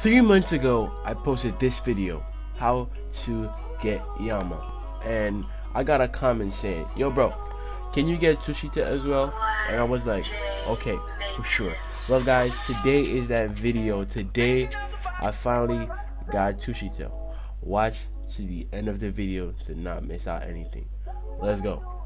Three months ago, I posted this video, how to get Yama. And I got a comment saying, yo bro, can you get Tushita as well? And I was like, okay, for sure. Well guys, today is that video. Today, I finally got Tushita. Watch to the end of the video to not miss out anything. Let's go.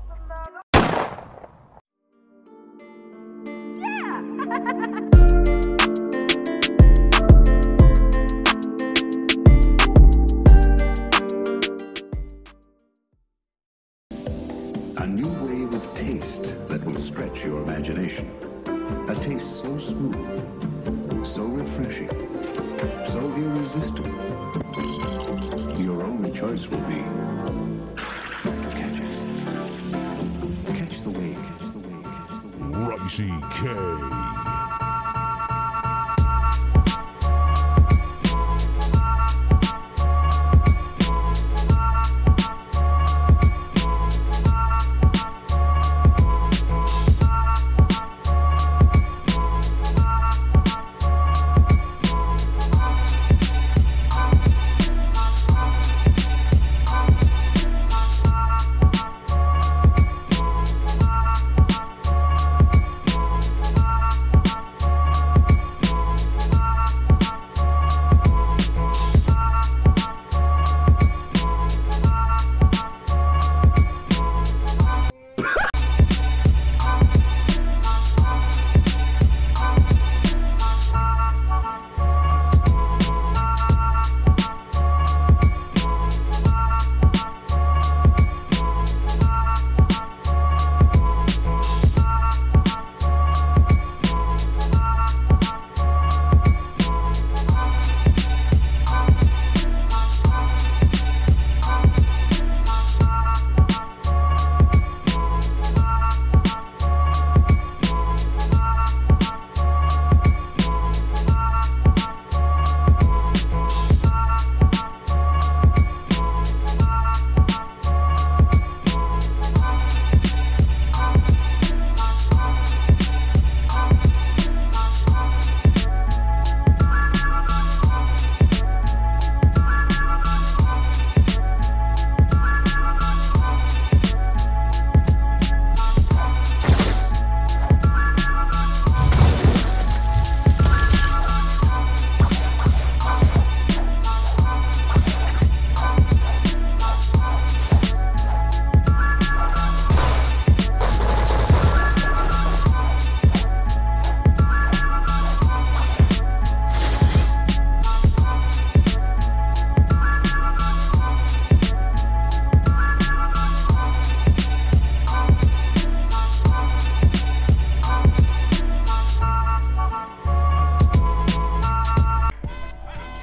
Of taste that will stretch your imagination. A taste so smooth, so refreshing, so irresistible. Your only choice will be to catch it. Catch the wave, catch the wave, catch the wave. Ricey K.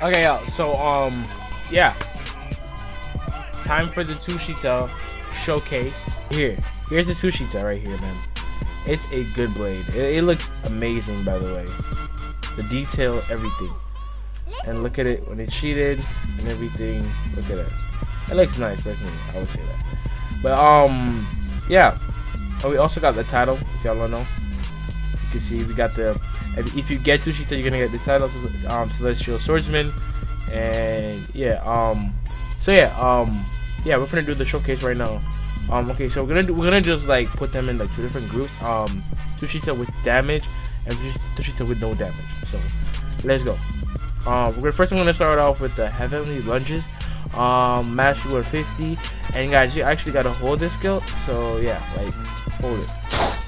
Okay, y'all. So, um, yeah. Time for the Tushita showcase. Here, here's the Tushita right here, man. It's a good blade. It, it looks amazing, by the way. The detail, everything. And look at it when it's sheeted and everything. Look at it. It looks nice, personally. I would say that. But um, yeah. Oh, we also got the title. If y'all don't know, you can see we got the. If if you get Tushita, you're gonna get the title, um, Celestial Swordsman, and yeah, um, so yeah, um, yeah, we're gonna do the showcase right now. Um, okay, so we're gonna do, we're gonna just like put them in like two different groups. Um, Tushita with damage and Tushita with no damage. So let's go. Um, we're first I'm gonna start off with the heavenly lunges. Um, mastery 50, and guys, you actually gotta hold this skill. So yeah, like hold it.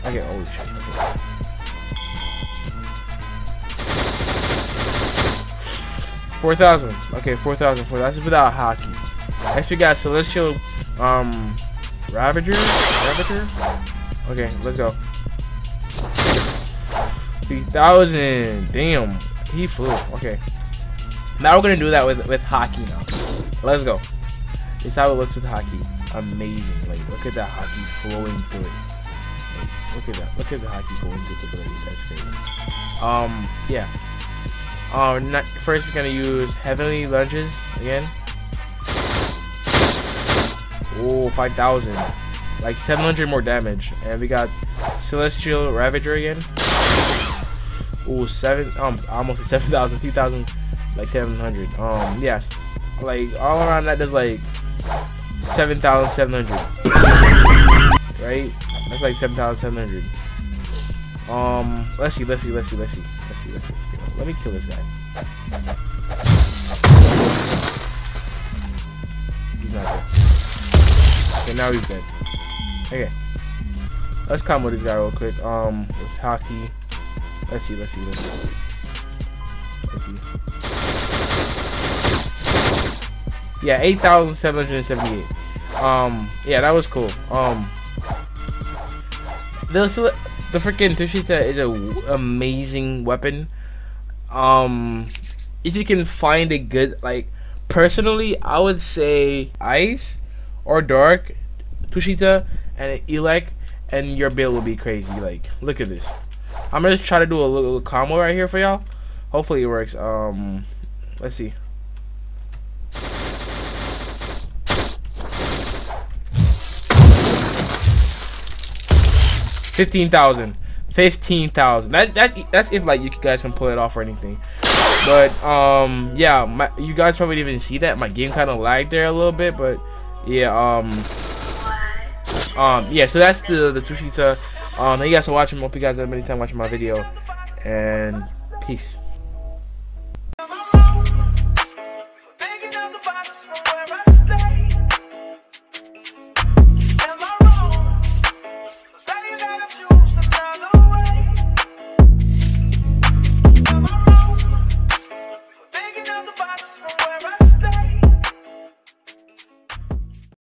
Okay, holy shit. Okay. Four thousand. Okay, four thousand. Four. That's without Haki. Next we got celestial, um, ravager. Ravager. Okay, let's go. Three thousand. Damn, he flew. Okay. Now we're gonna do that with with Haki now. Let's go. This is how it looks with Haki. Amazing. Like look at that Haki flowing through it. Like, look at that. Look at the Haki going through the blade. That's crazy. Um, yeah. Um, not, first we're gonna use heavenly lunges again. Oh, 5,000. Like 700 more damage. And we got Celestial Ravager again. Oh, seven, um, almost 7,000, 3,000, like 700. Um, yes, like all around that there's like 7,700. right? That's like 7,700. Um, let's see, let's see, let's see, let's see, let's see, let's see. Let me kill this guy. He's not dead. Okay, now he's dead. Okay. Let's combo this guy real quick. Um, with Haki. Let's see, let's see, let's see. Let's see. Yeah, 8,778. Um, yeah, that was cool. Um, the the freaking Tushita is an amazing weapon. Um, if you can find a good like, personally, I would say ice or dark Tushita and Elec, and your build will be crazy. Like, look at this. I'm gonna try to do a little, combo right here for y'all. Hopefully it works. Um, let's see. Fifteen thousand. Fifteen thousand. That that that's if like you guys can pull it off or anything. But um yeah, my, you guys probably didn't even see that. My game kind of lagged there a little bit, but yeah um um yeah. So that's the the Tushita. Um, thank you guys for watching. Hope you guys have a many time watching my video, and peace.